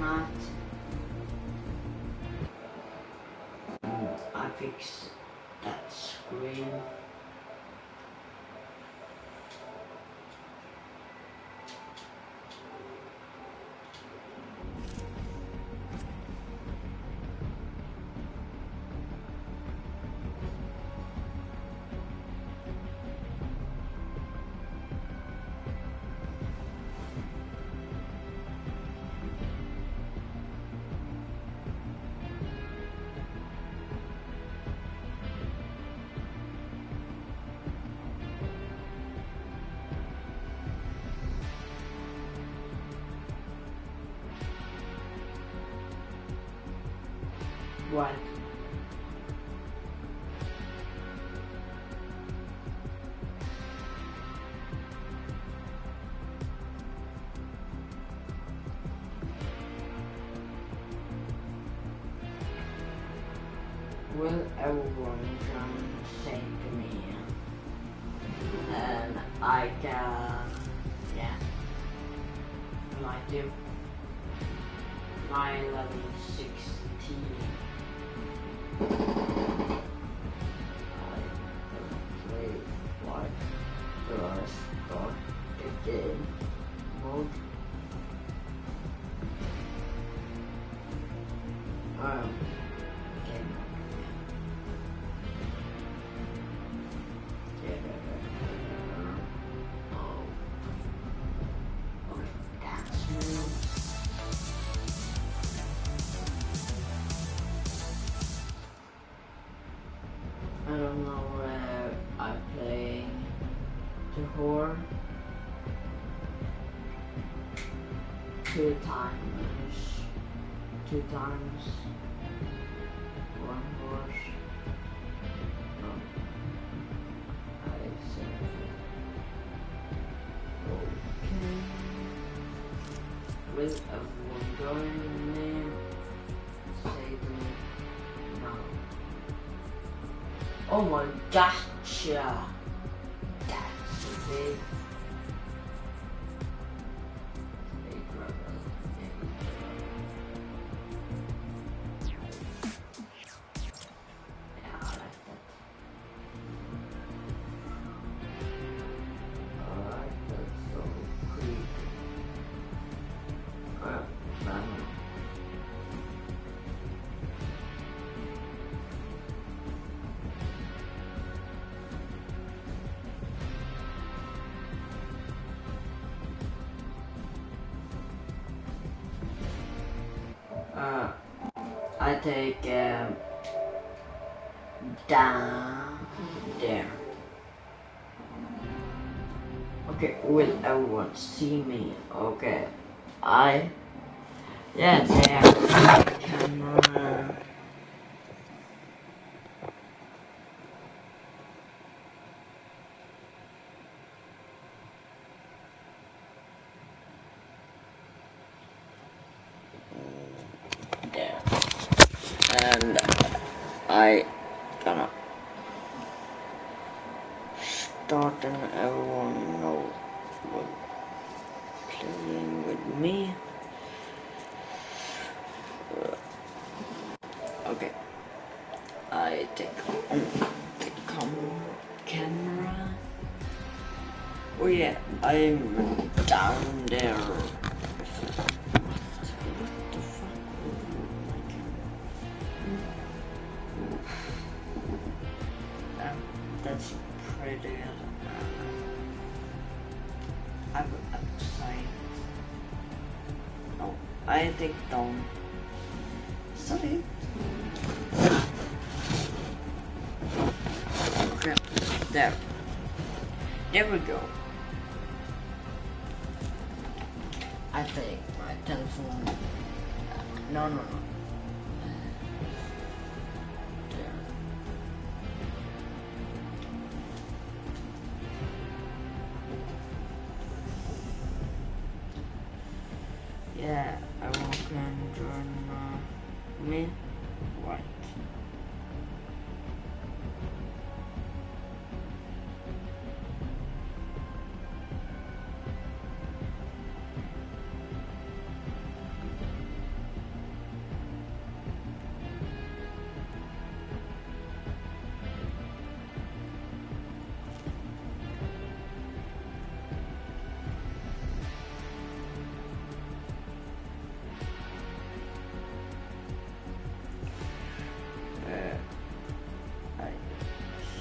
not. I fix that screen. What? Two times, two times, one horse. No, oh, I said okay. Will everyone join me? Say to me no. Oh my gotcha. Down there. Okay, will everyone see me? Okay, I yeah there. Camera. There. And I gonna start and everyone know what playing with me. Uh, okay. I take on the camera. Oh yeah, I'm down there.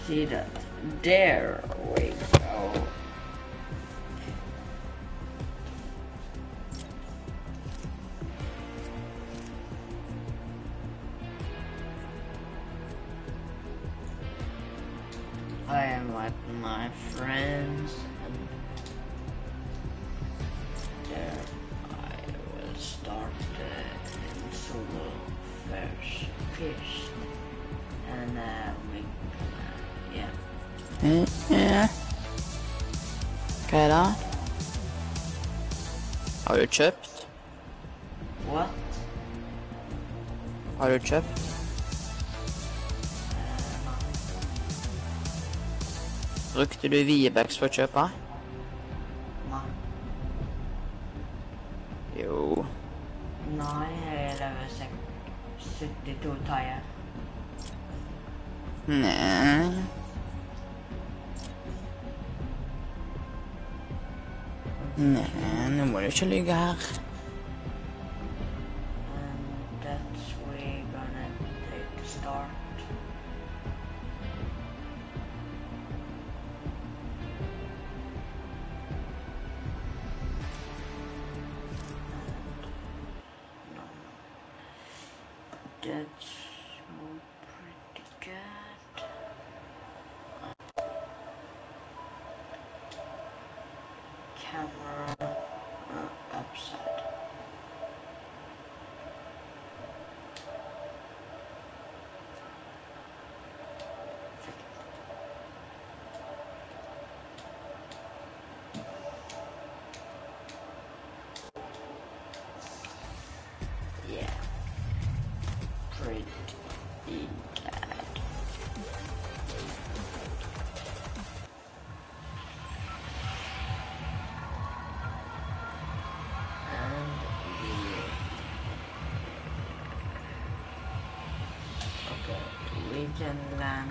See that. Du kjøpt? what Har du kjøpt? Brukte du Viebecks for å kjøpe? And that's we gonna take the start No. That's pretty good. Camera uh, we can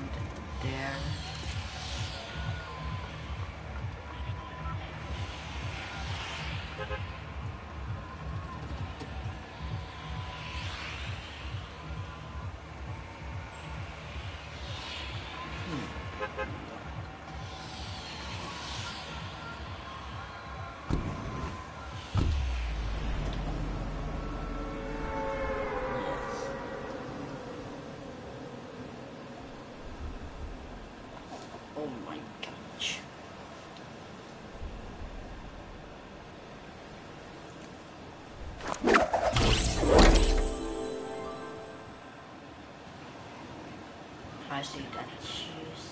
I see that shoes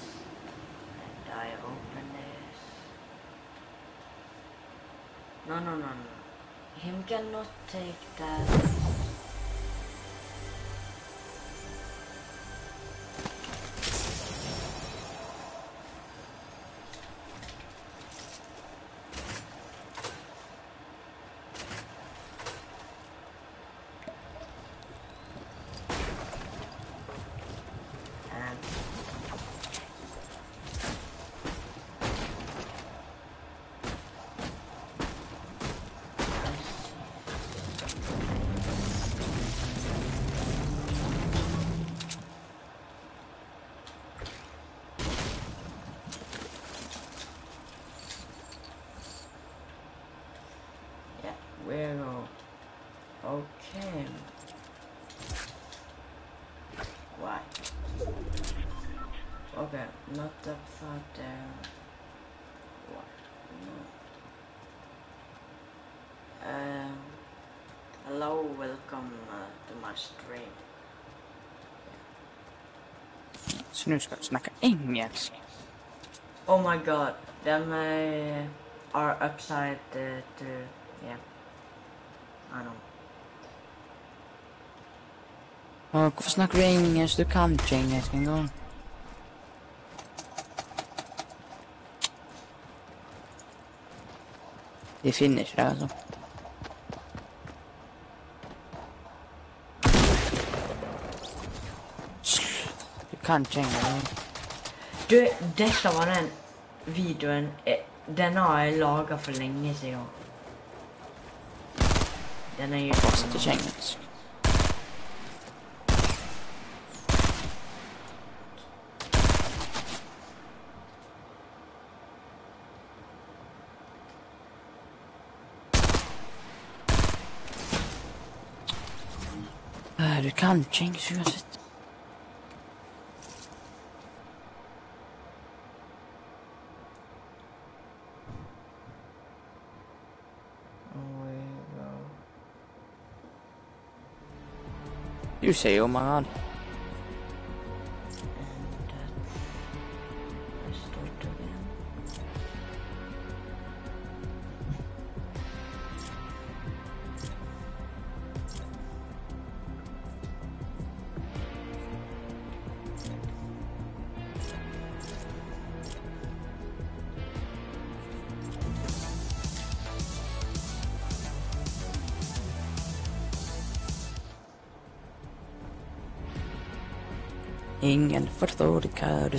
and I open this. No, no, no, no. Him cannot take that. Not upside down. What? No. Um, hello, welcome uh, to my stream. Så nu ska du snacka engelsk. Oh my god, them uh, are upside uh, to yeah. I know. Ja, Hvorfor snakker du engelsk? Du kan ikke engelsk engang. De finner ikke deg, altså. Du kan ikke engelsk. Du, dette var den videoen eh, Den har jeg laga for lenge siden. Den er jo Fast ikke engelsk. Ja, du kan James uansett. We go. Du säger oh my god. Ingen förstår vad du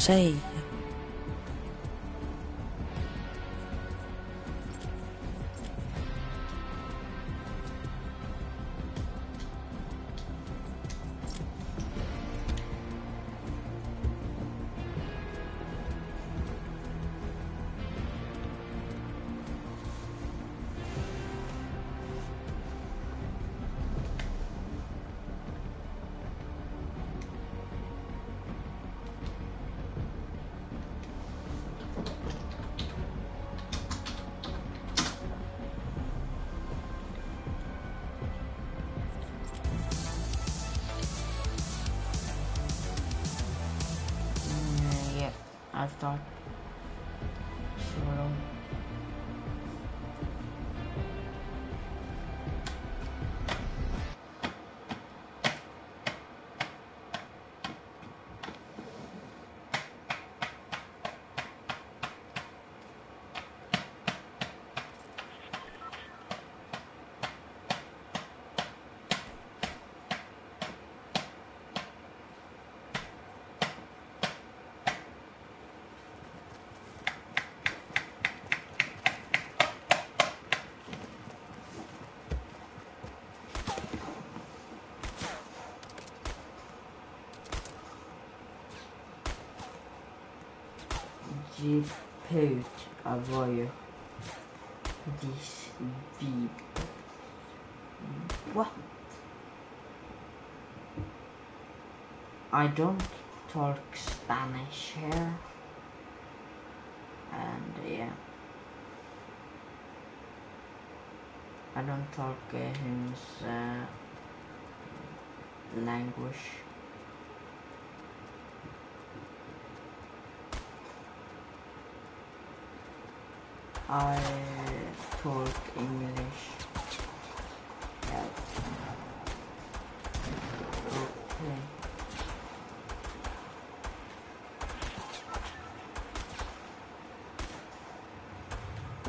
I Ge ut av var ju this beep. What? I don't talk Spanish here. And yeah. I don't talk uh, his uh, language. I talk English. Okay.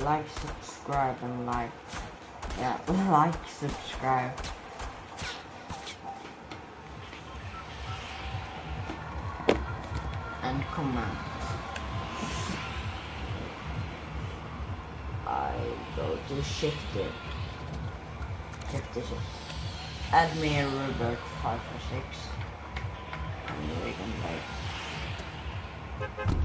Like, subscribe, and like. Yeah, like, subscribe. And comment. Go to shift. This. Add me a Robert 5 or 6. And we can like.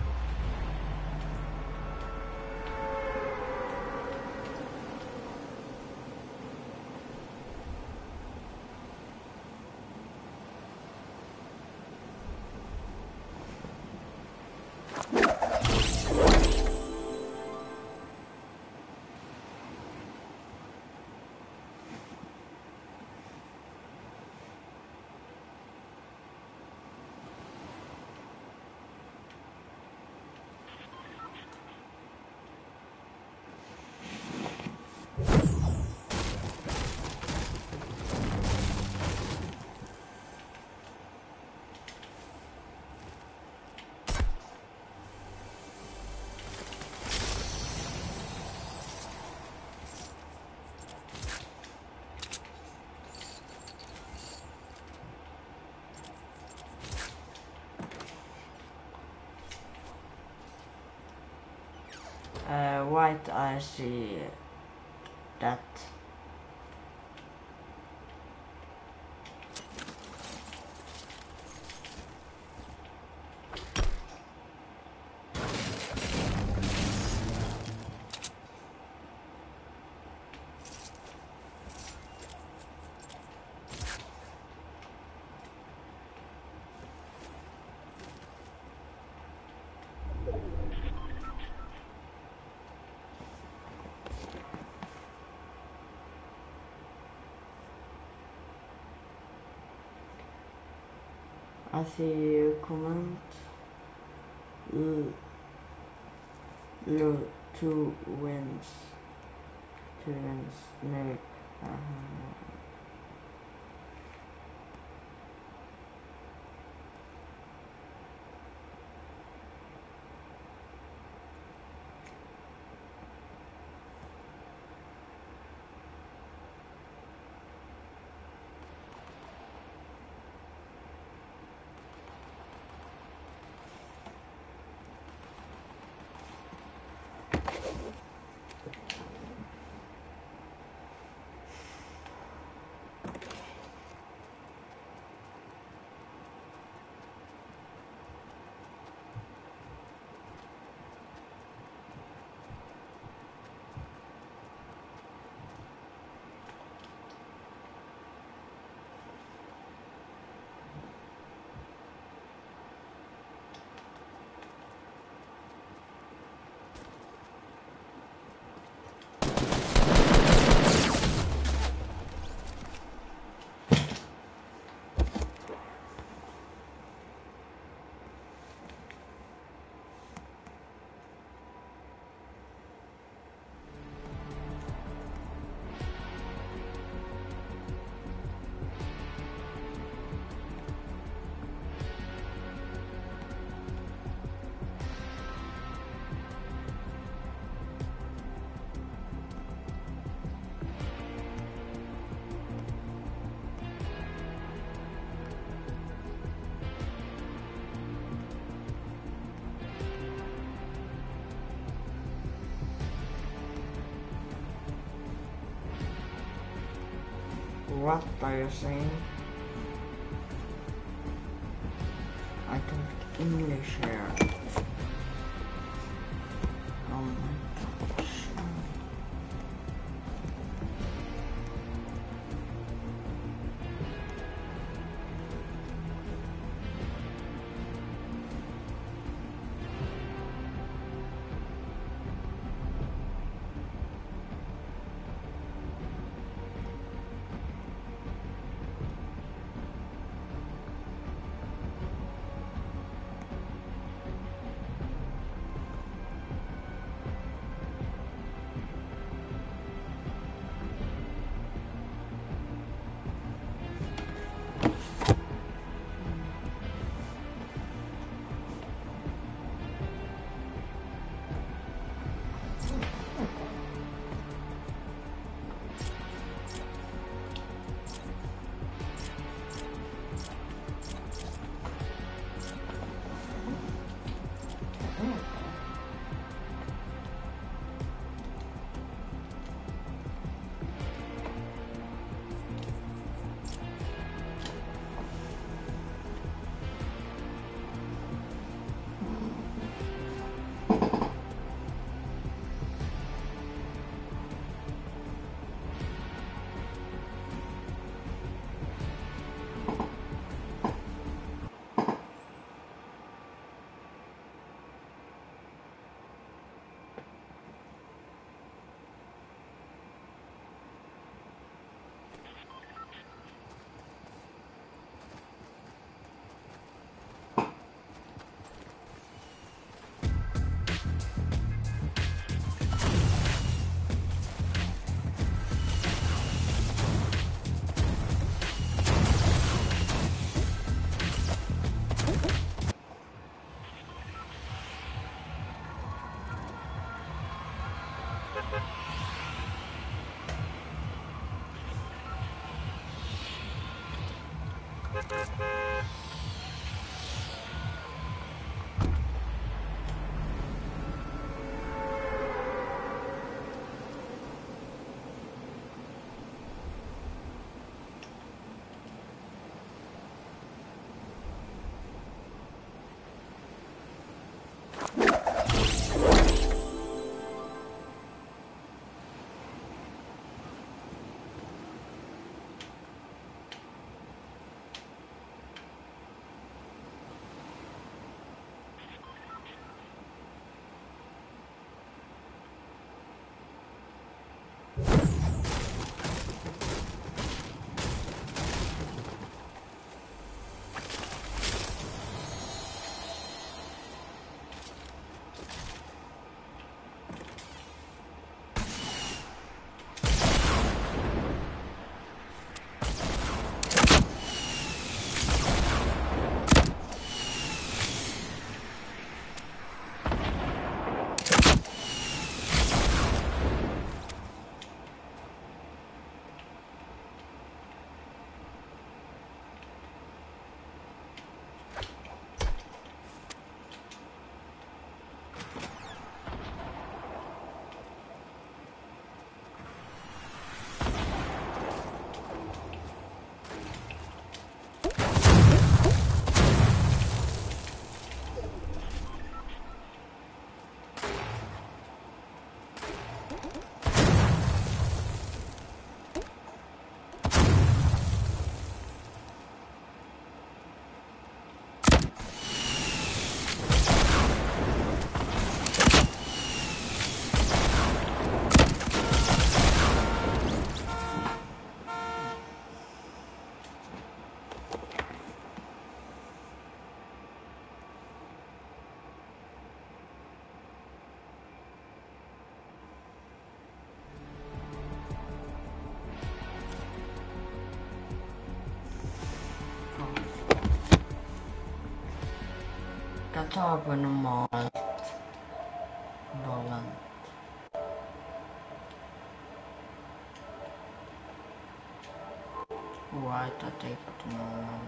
White I see that I see a comment. L- two wins. Two wins. Nope. What are you saying? I talk English here. Normalt. Bare vent. White, I take it to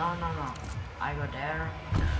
no, no, no. I go there.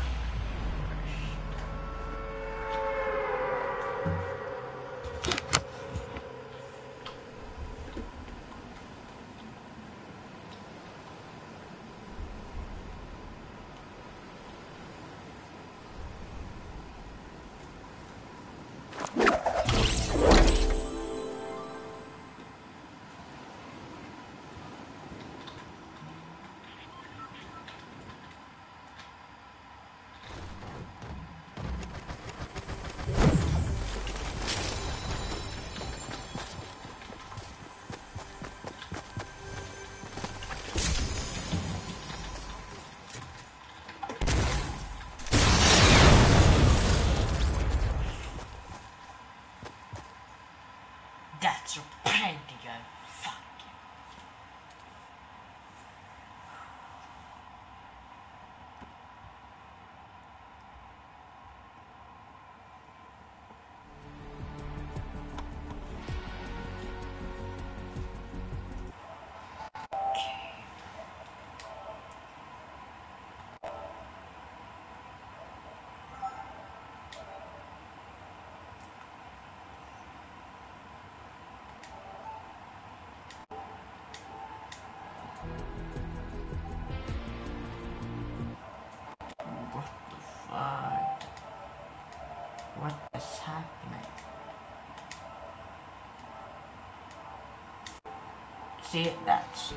See, that's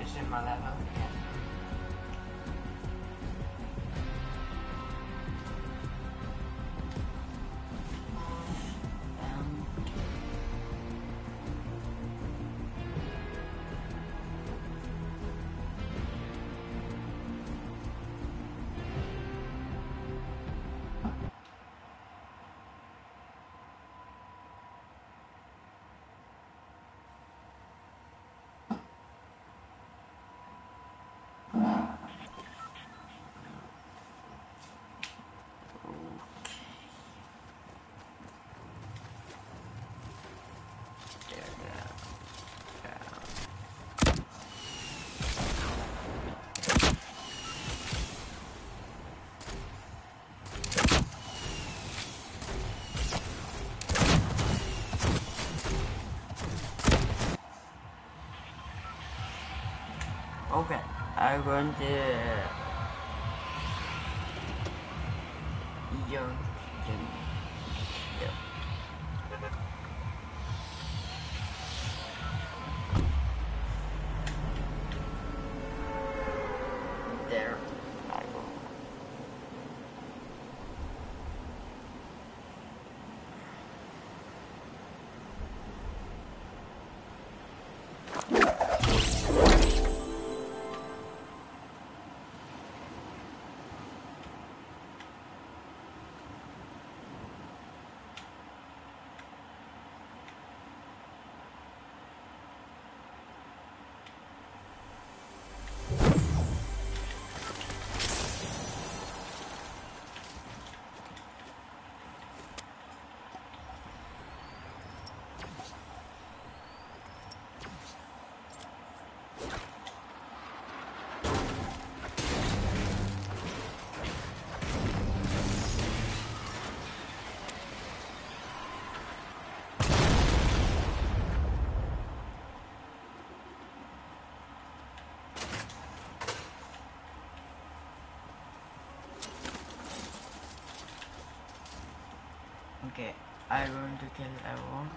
it's in my level. Yeah. Okay, I'm going Okay, I'm going to kill everyone.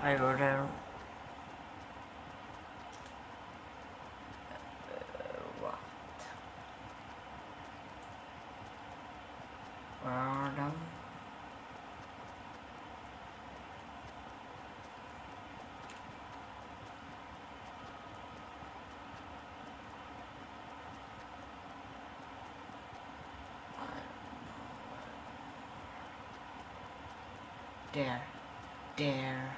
I down. Uh, what? Them? There. There.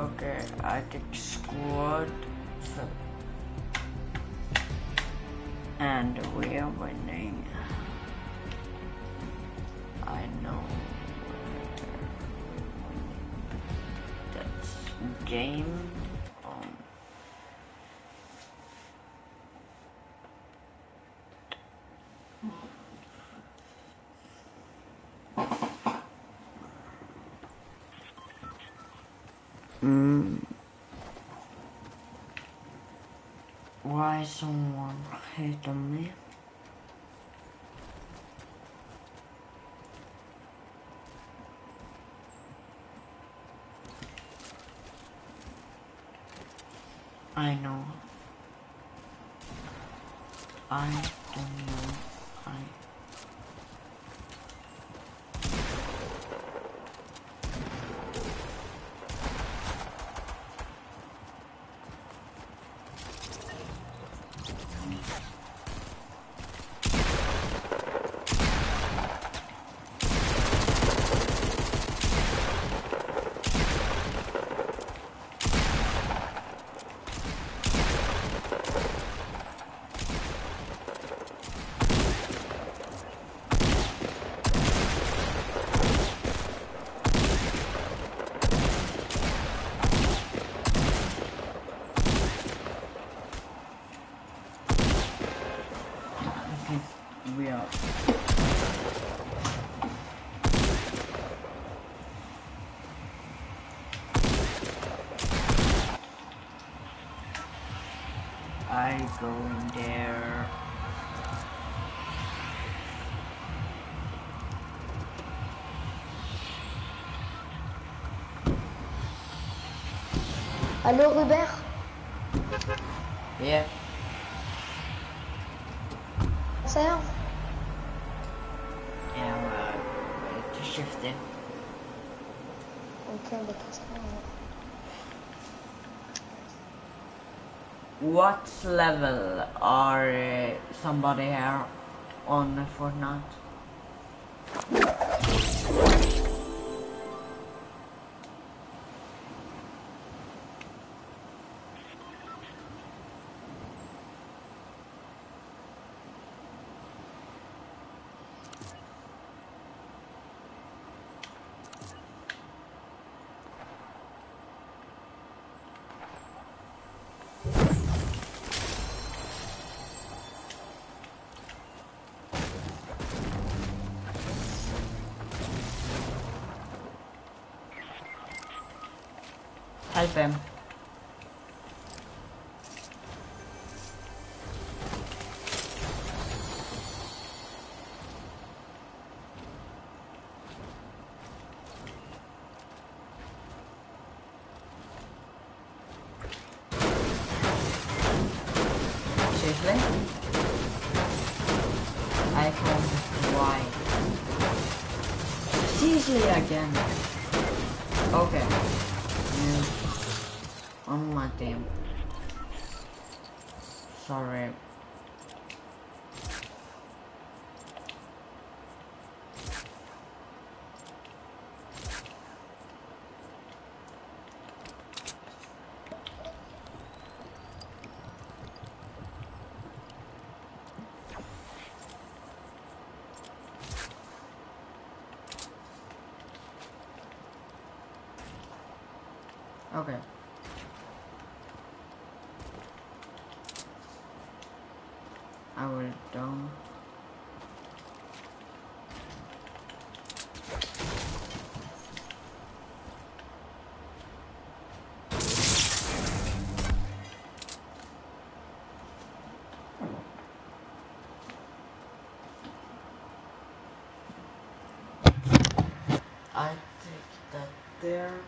Okay, I take squad. And we are winning. Mm, why someone hate on me? I know. I don't know. I. I go in there. Allô, Robert Yeah. Serve Yeah, uh, to shift it. Ok, bah qu'est-ce What level are uh, somebody here on Fortnite? Okay. I will down. I take that there.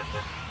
What? Okay.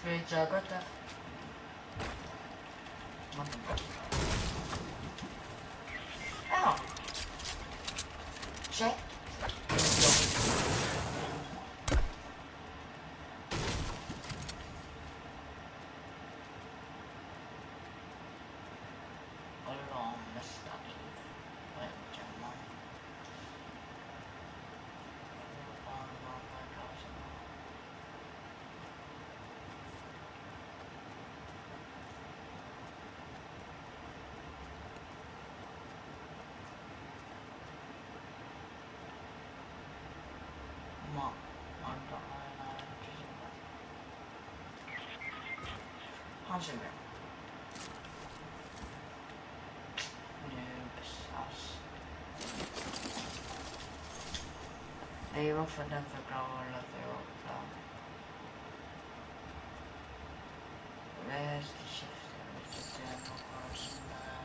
sveglia, guarda. Mamma mia. Hansimia. Nypes as. Ei varför den förklarar för åtta. Västerskiftet, vilket är något som är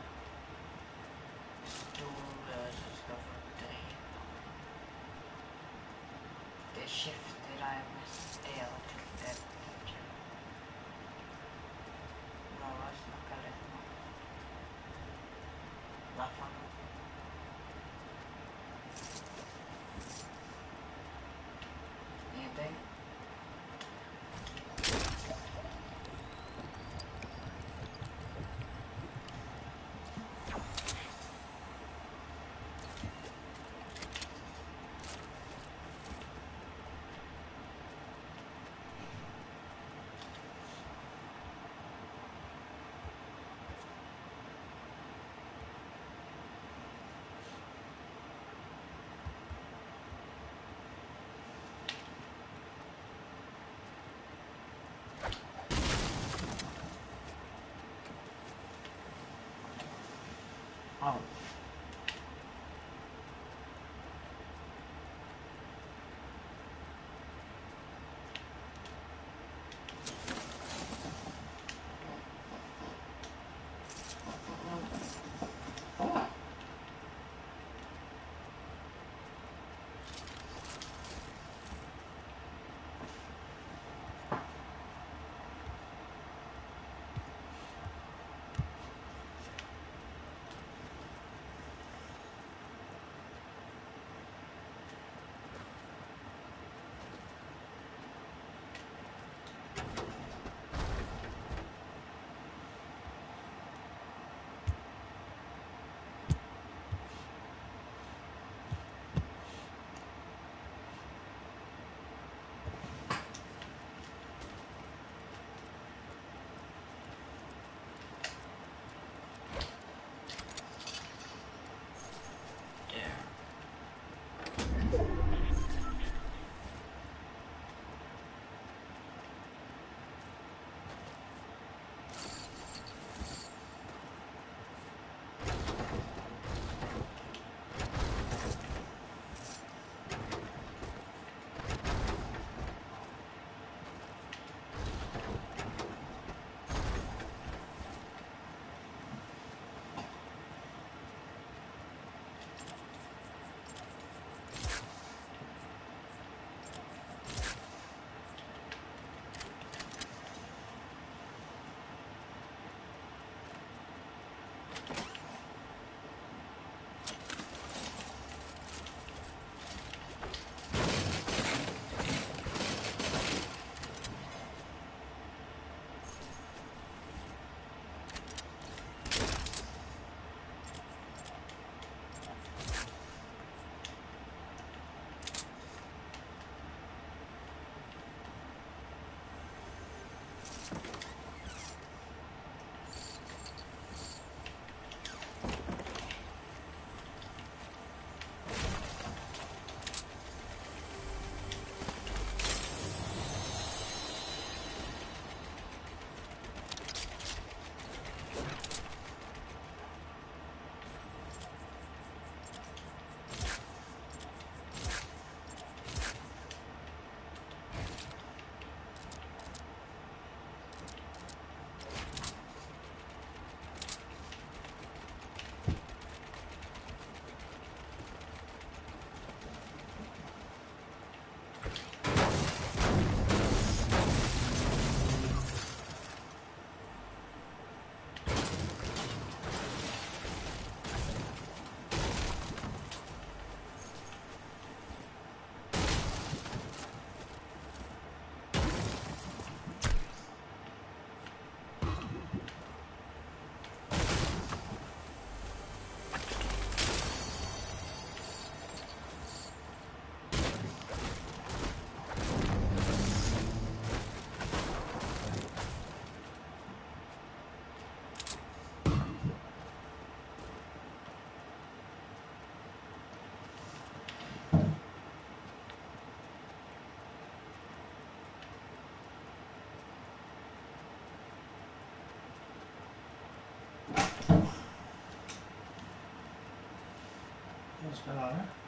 stora som ska få drepa. Det skiftet är mest elakt efter. not one. Oh. Spännande. Mm.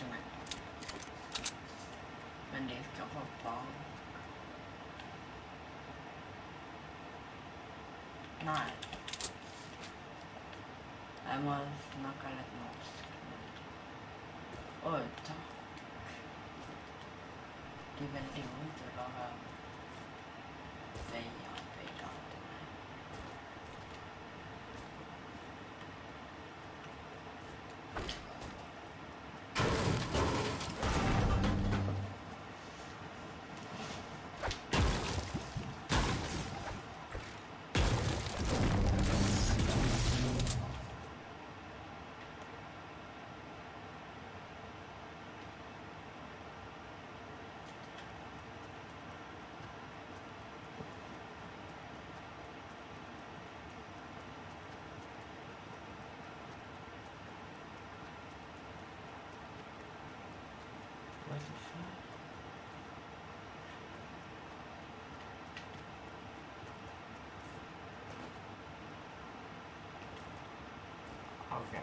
Han har till mig. Men det ska hoppa. Nej. Jag måste snacka lite norsk. Oj, tack. Okay.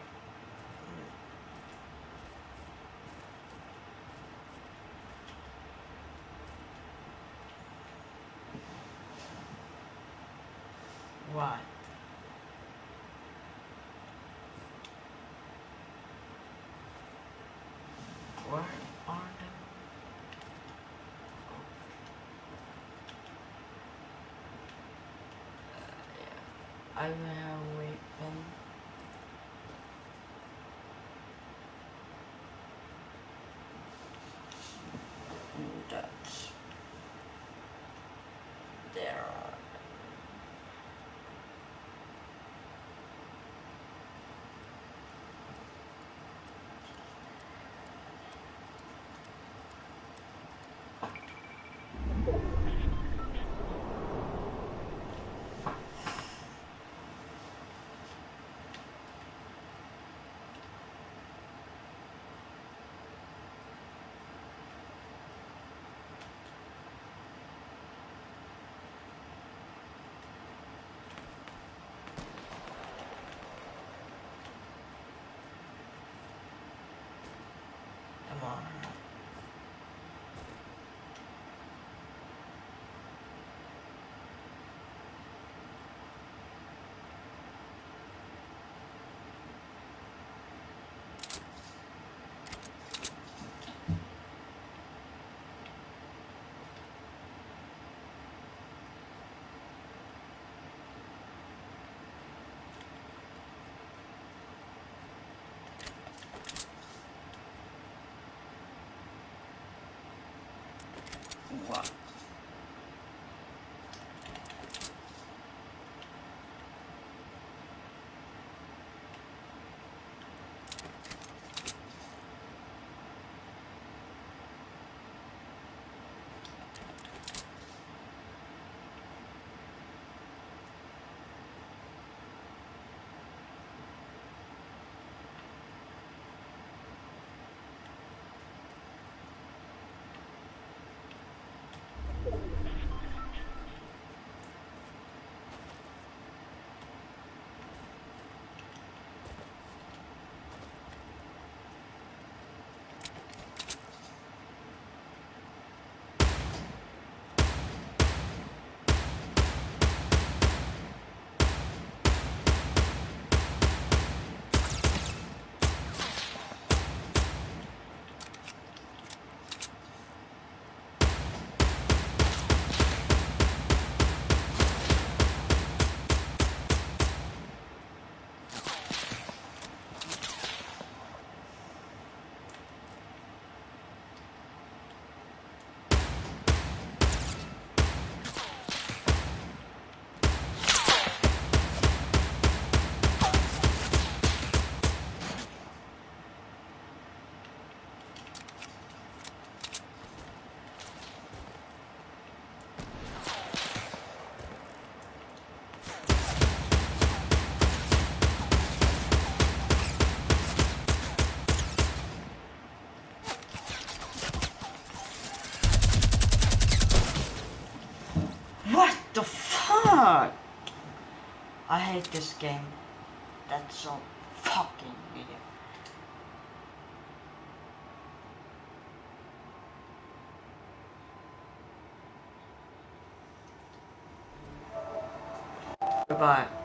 Where are them? Uh, yeah. I will 听话。Hate this game. That's so fucking weird. Goodbye.